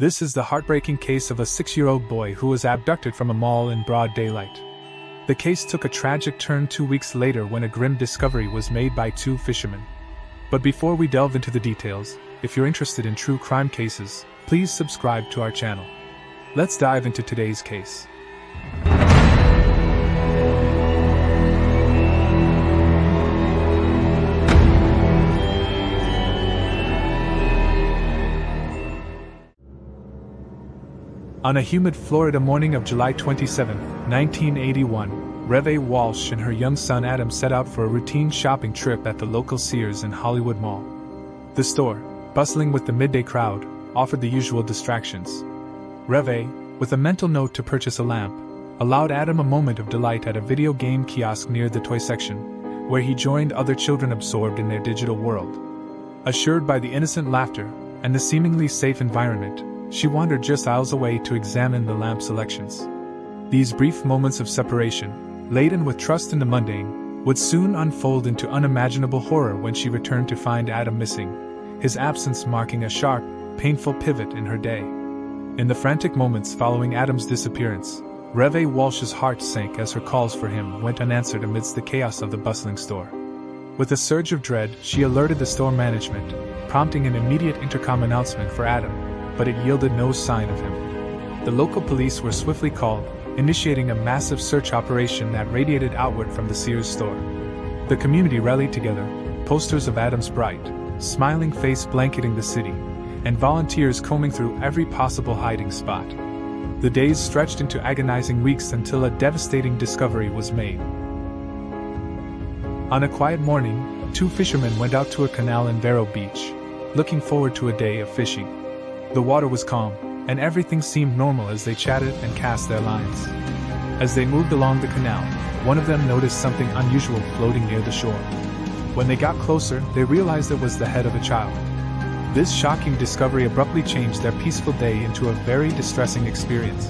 This is the heartbreaking case of a six year old boy who was abducted from a mall in broad daylight. The case took a tragic turn two weeks later when a grim discovery was made by two fishermen. But before we delve into the details, if you're interested in true crime cases, please subscribe to our channel. Let's dive into today's case. On a humid Florida morning of July 27, 1981, Reve Walsh and her young son Adam set out for a routine shopping trip at the local Sears in Hollywood Mall. The store, bustling with the midday crowd, offered the usual distractions. Reve, with a mental note to purchase a lamp, allowed Adam a moment of delight at a video game kiosk near the toy section, where he joined other children absorbed in their digital world. Assured by the innocent laughter and the seemingly safe environment, she wandered just aisles away to examine the lamp selections. These brief moments of separation, laden with trust in the mundane, would soon unfold into unimaginable horror when she returned to find Adam missing, his absence marking a sharp, painful pivot in her day. In the frantic moments following Adam's disappearance, Reve Walsh's heart sank as her calls for him went unanswered amidst the chaos of the bustling store. With a surge of dread, she alerted the store management, prompting an immediate intercom announcement for Adam, but it yielded no sign of him. The local police were swiftly called, initiating a massive search operation that radiated outward from the Sears store. The community rallied together, posters of Adam's bright, smiling face blanketing the city, and volunteers combing through every possible hiding spot. The days stretched into agonizing weeks until a devastating discovery was made. On a quiet morning, two fishermen went out to a canal in Vero Beach, looking forward to a day of fishing. The water was calm, and everything seemed normal as they chatted and cast their lines. As they moved along the canal, one of them noticed something unusual floating near the shore. When they got closer, they realized it was the head of a child. This shocking discovery abruptly changed their peaceful day into a very distressing experience.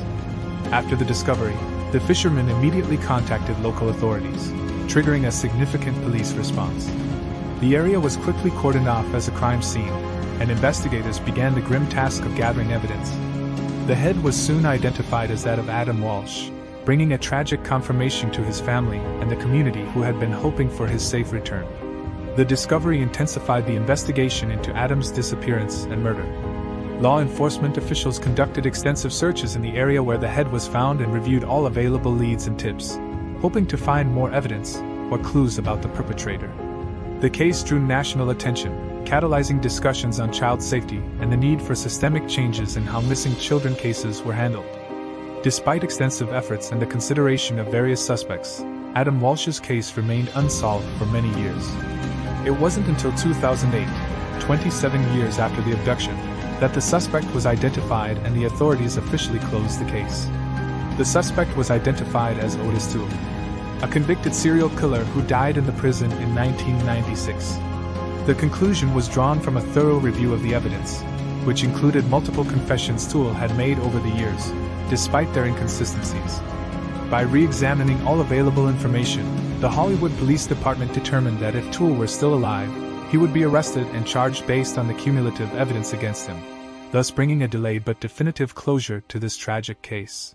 After the discovery, the fishermen immediately contacted local authorities, triggering a significant police response. The area was quickly cordoned off as a crime scene, and investigators began the grim task of gathering evidence. The head was soon identified as that of Adam Walsh, bringing a tragic confirmation to his family and the community who had been hoping for his safe return. The discovery intensified the investigation into Adam's disappearance and murder. Law enforcement officials conducted extensive searches in the area where the head was found and reviewed all available leads and tips, hoping to find more evidence or clues about the perpetrator. The case drew national attention, catalyzing discussions on child safety and the need for systemic changes in how missing children cases were handled. Despite extensive efforts and the consideration of various suspects, Adam Walsh's case remained unsolved for many years. It wasn't until 2008, 27 years after the abduction, that the suspect was identified and the authorities officially closed the case. The suspect was identified as Ottis Toole, a convicted serial killer who died in the prison in 1996. The conclusion was drawn from a thorough review of the evidence, which included multiple confessions Toole had made over the years, despite their inconsistencies. By re examining all available information, the Hollywood Police Department determined that if Toole were still alive, he would be arrested and charged based on the cumulative evidence against him, thus bringing a delayed but definitive closure to this tragic case.